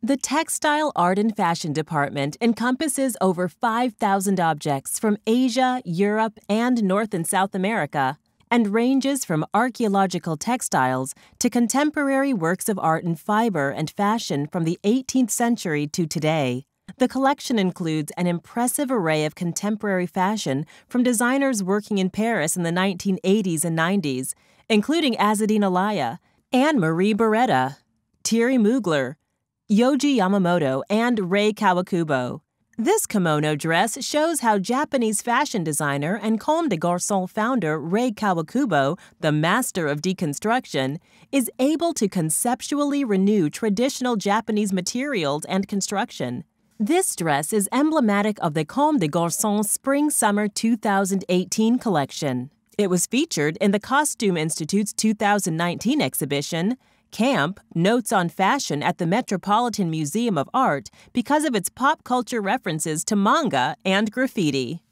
The Textile Art and Fashion Department encompasses over 5,000 objects from Asia, Europe, and North and South America, and ranges from archaeological textiles to contemporary works of art in fiber and fashion from the 18th century to today. The collection includes an impressive array of contemporary fashion from designers working in Paris in the 1980s and 90s, including Azzedine Alaïa, Anne Marie Beretta, Thierry Mugler, Yohji Yamamoto, and Rei Kawakubo. This kimono dress shows how Japanese fashion designer and Comme des Garçons founder Rei Kawakubo, the master of deconstruction, is able to conceptually renew traditional Japanese materials and construction. This dress is emblematic of the Comme des Garçons Spring Summer 2018 collection. It was featured in the Costume Institute's 2019 exhibition, Camp Notes on Fashion at the Metropolitan Museum of Art because of its pop culture references to manga and graffiti.